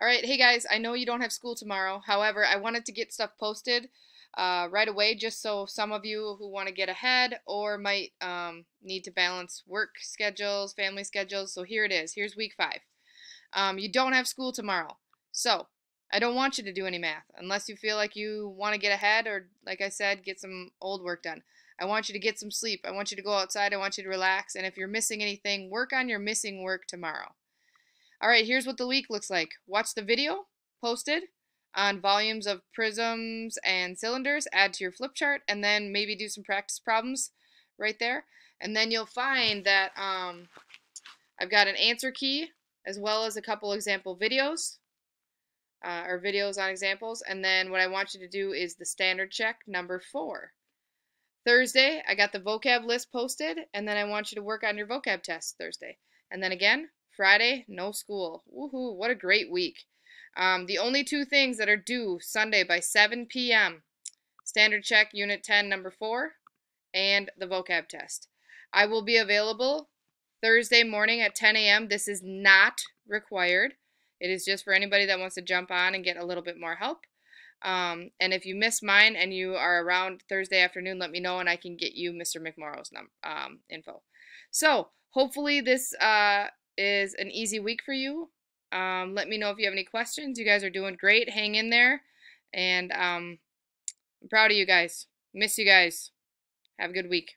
All right, hey guys, I know you don't have school tomorrow. However, I wanted to get stuff posted uh, right away just so some of you who want to get ahead or might um, need to balance work schedules, family schedules. So here it is. Here's week five. Um, you don't have school tomorrow. So I don't want you to do any math unless you feel like you want to get ahead or, like I said, get some old work done. I want you to get some sleep. I want you to go outside. I want you to relax. And if you're missing anything, work on your missing work tomorrow. All right, here's what the week looks like. Watch the video posted on volumes of prisms and cylinders, add to your flip chart, and then maybe do some practice problems right there. And then you'll find that um, I've got an answer key as well as a couple example videos uh, or videos on examples. And then what I want you to do is the standard check number four. Thursday, I got the vocab list posted, and then I want you to work on your vocab test Thursday. And then again, Friday, no school. Woohoo, what a great week. Um, the only two things that are due Sunday by 7 p.m. Standard check Unit 10, number 4, and the vocab test. I will be available Thursday morning at 10 a.m. This is not required. It is just for anybody that wants to jump on and get a little bit more help. Um, and if you miss mine and you are around Thursday afternoon, let me know and I can get you Mr. McMorrow's num- um, info. So hopefully this uh, is an easy week for you. Um, let me know if you have any questions. You guys are doing great. Hang in there. And um, I'm proud of you guys. Miss you guys. Have a good week.